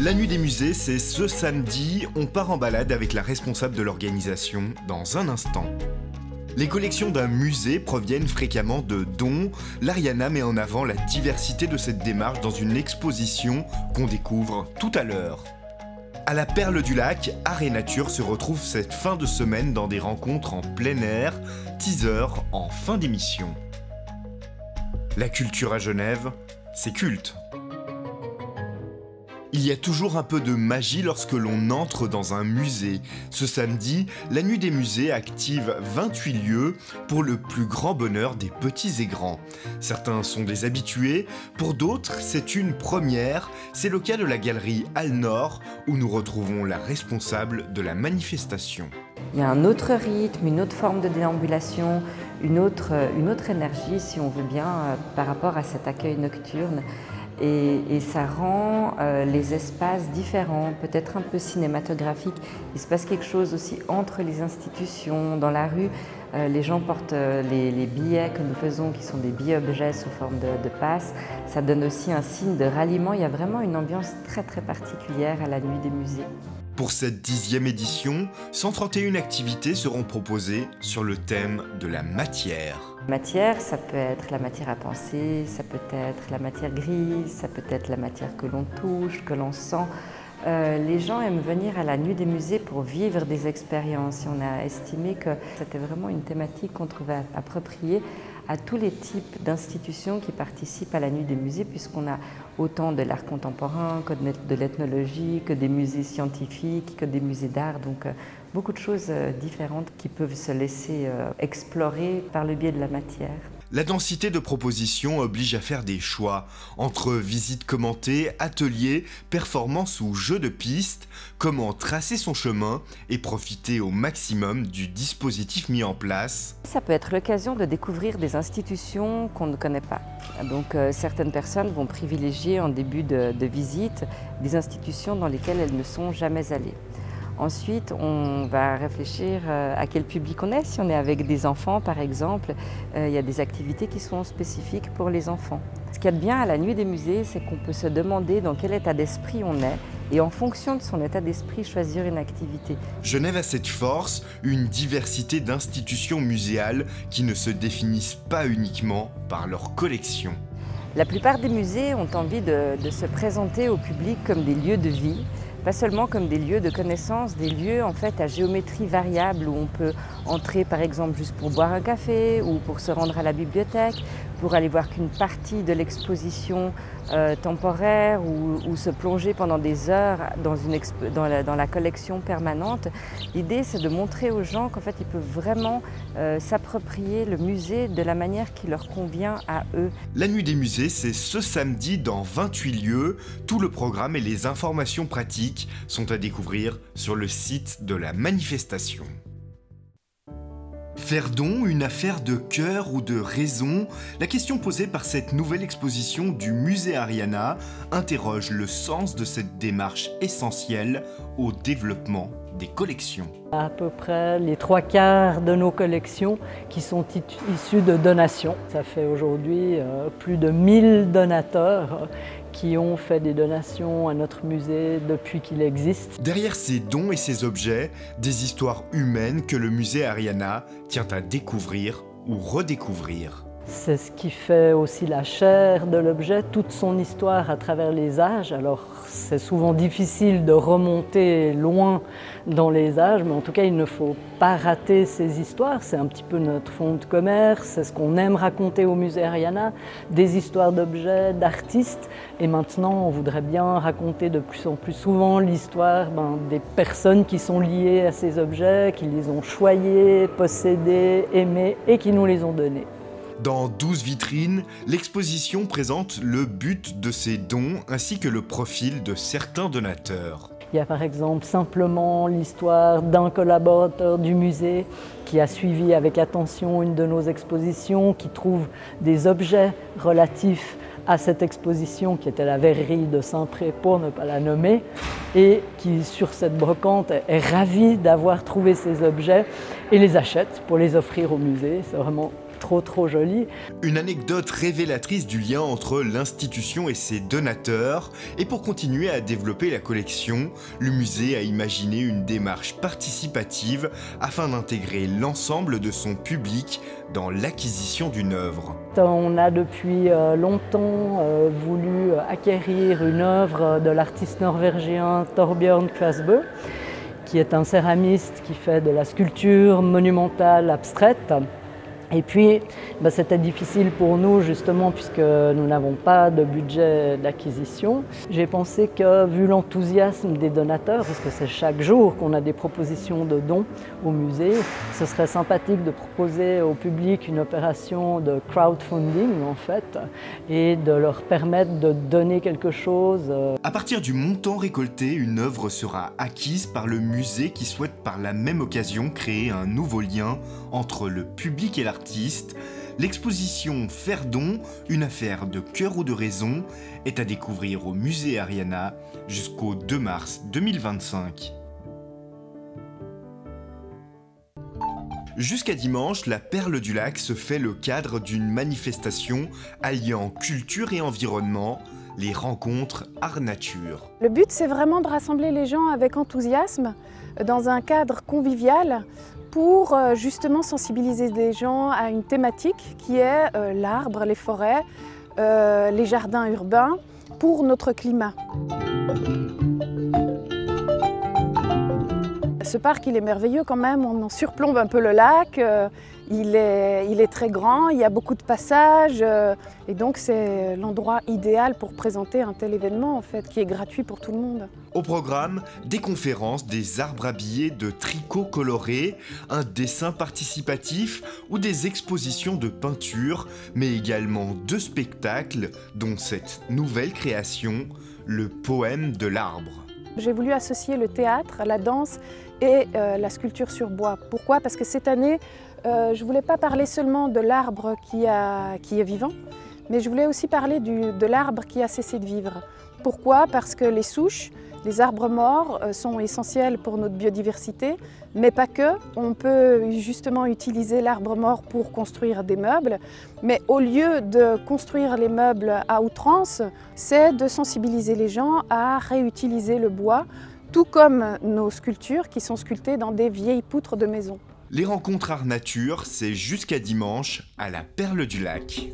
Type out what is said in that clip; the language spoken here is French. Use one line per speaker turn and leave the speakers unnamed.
La nuit des musées, c'est ce samedi. On part en balade avec la responsable de l'organisation dans un instant. Les collections d'un musée proviennent fréquemment de dons. L'Ariana met en avant la diversité de cette démarche dans une exposition qu'on découvre tout à l'heure. À la Perle du Lac, Art et Nature se retrouve cette fin de semaine dans des rencontres en plein air, teaser en fin d'émission. La culture à Genève, c'est culte. Il y a toujours un peu de magie lorsque l'on entre dans un musée. Ce samedi, la Nuit des musées active 28 lieux pour le plus grand bonheur des petits et grands. Certains sont des habitués, pour d'autres c'est une première. C'est le cas de la galerie Al Nord où nous retrouvons la responsable de la manifestation.
Il y a un autre rythme, une autre forme de déambulation, une autre, une autre énergie si on veut bien euh, par rapport à cet accueil nocturne et, ça rend euh, les espaces différents, peut-être un peu cinématographiques. Il se passe quelque chose aussi entre les institutions, dans la rue. Euh, les gens portent euh, les, billets que nous faisons, qui sont des billets-objets sous forme de, de passe. Ça donne aussi un signe de ralliement. Il y a vraiment une ambiance très très particulière à la nuit des musées.
Pour cette dixième édition, 131 activités seront proposées sur le thème de la matière.
Matière, ça peut être la matière à penser, ça peut être la matière grise, ça peut être la matière que l'on touche, que l'on sent. Euh, les gens aiment venir à la nuit des musées pour vivre des expériences et on a estimé que c'était vraiment une thématique qu'on trouvait appropriée à tous les types d'institutions qui participent à la nuit des musées puisqu'on a autant de l'art contemporain que de l'ethnologie, que des musées scientifiques, que des musées d'art. Donc euh, beaucoup de choses euh, différentes qui peuvent se laisser explorer par le biais de la matière.
La densité de propositions oblige à faire des choix entre visites commentées, ateliers, performances ou jeux de pistes, comment tracer son chemin et profiter au maximum du dispositif mis en place.
Ça peut être l'occasion de découvrir des institutions qu'on ne connaît pas. Donc euh, certaines personnes vont privilégier en début de visite des institutions dans lesquelles elles ne sont jamais allées. Ensuite, on va réfléchir euh, à quel public on est. Si on est avec des enfants, par exemple, euh, il y a des activités qui sont spécifiques pour les enfants. Ce qu'il y a de bien à la nuit des musées, c'est qu'on peut se demander dans quel état d'esprit on est et en fonction de son état d'esprit choisir une activité.
Genève a cette force, une diversité d'institutions muséales qui ne se définissent pas uniquement par leur collection.
La plupart des musées ont envie de se présenter au public comme des lieux de vie, pas seulement comme des lieux de connaissance, des lieux en fait à géométrie variable où on peut entrer par exemple juste pour boire un café ou pour se rendre à la bibliothèque, pour aller voir qu'une partie de l'exposition euh, temporaire ou, se plonger pendant des heures dans, la, collection permanente. L'idée c'est de montrer aux gens qu'en fait ils peuvent vraiment euh, s'approprier le musée de la manière qui leur convient à eux.
La nuit des musées c'est ce samedi dans 28 lieux. Tout le programme et les informations pratiques sont à découvrir sur le site de la manifestation. Faire don une affaire de cœur ou de raison? La question posée par cette nouvelle exposition du musée Ariana interroge le sens de cette démarche essentielle au développement des collections.
À peu près les trois quarts de nos collections qui sont issues de donations. Ça fait aujourd'hui euh, plus de 1000 donateurs qui ont fait des donations à notre musée depuis qu'il existe.
Derrière ces dons et ces objets, des histoires humaines que le musée Ariana tient à découvrir ou redécouvrir.
C'est ce qui fait aussi la chair de l'objet, toute son histoire à travers les âges. Alors c'est souvent difficile de remonter loin dans les âges, mais en tout cas il ne faut pas rater ces histoires. C'est un petit peu notre fond de commerce, c'est ce qu'on aime raconter au musée Ariana, des histoires d'objets, d'artistes. Et maintenant on voudrait bien raconter de plus en plus souvent l'histoire ben, des personnes qui sont liées à ces objets, qui les ont choyés, possédés, aimés et qui nous les ont donnés.
Dans 12 vitrines, l'exposition présente le but de ces dons ainsi que le profil de certains donateurs.
Il y a par exemple simplement l'histoire d'un collaborateur du musée qui a suivi avec attention une de nos expositions, qui trouve des objets relatifs à cette exposition qui était la verrerie de Saint-Pré pour ne pas la nommer et qui sur cette brocante est ravi d'avoir trouvé ces objets et les achète pour les offrir au musée. C'est vraiment trop trop joli.
Une anecdote révélatrice du lien entre l'institution et ses donateurs. Et pour continuer à développer la collection, le musée a imaginé une démarche participative afin d'intégrer l'ensemble de son public dans l'acquisition d'une œuvre.
On a depuis euh, longtemps euh, voulu acquérir une œuvre de l'artiste norvégien Torbjörn Kvasbø qui est un céramiste qui fait de la sculpture monumentale abstraite. Et puis, bah, c'était difficile pour nous justement puisque nous n'avons pas de budget d'acquisition. J'ai pensé que vu l'enthousiasme des donateurs, parce que c'est chaque jour qu'on a des propositions de dons au musée, ce serait sympathique de proposer au public une opération de crowdfunding en fait et de leur permettre de donner quelque chose. Euh.
À partir du montant récolté, une œuvre sera acquise par le musée qui souhaite par la même occasion créer un nouveau lien entre le public et l'artiste l'exposition Ferdon, une affaire de cœur ou de raison, est à découvrir au musée Ariana jusqu'au 2 mars 2025. Jusqu'à dimanche, la Perle du Lac se fait le cadre d'une manifestation alliant culture et environnement, les rencontres art-nature.
Le but, c'est vraiment de rassembler les gens avec enthousiasme dans un cadre convivial pour euh, justement sensibiliser des gens à une thématique qui est euh, l'arbre, les forêts, euh, les jardins urbains pour notre climat. Ce parc, il est merveilleux quand même, on en surplombe un peu le lac, il est, très grand, il y a beaucoup de passages euh, et donc c'est l'endroit idéal pour présenter un tel événement en fait qui est gratuit pour tout le monde.
Au programme, des conférences, des arbres habillés de tricots colorés, un dessin participatif ou des expositions de peinture, mais également deux spectacles dont cette nouvelle création, le poème de l'arbre.
J'ai voulu associer le théâtre, la danse et euh, la sculpture sur bois. Pourquoi? Parce que cette année, euh, je ne voulais pas parler seulement de l'arbre qui, est vivant, mais je voulais aussi parler de l'arbre qui a cessé de vivre. Pourquoi? Parce que les souches, les arbres morts euh, sont essentiels pour notre biodiversité, mais pas que. On peut justement utiliser l'arbre mort pour construire des meubles, mais au lieu de construire les meubles à outrance, c'est de sensibiliser les gens à réutiliser le bois, tout comme nos sculptures qui sont sculptées dans des vieilles poutres de maison.
Les rencontres art nature, c'est jusqu'à dimanche à la Perle du Lac.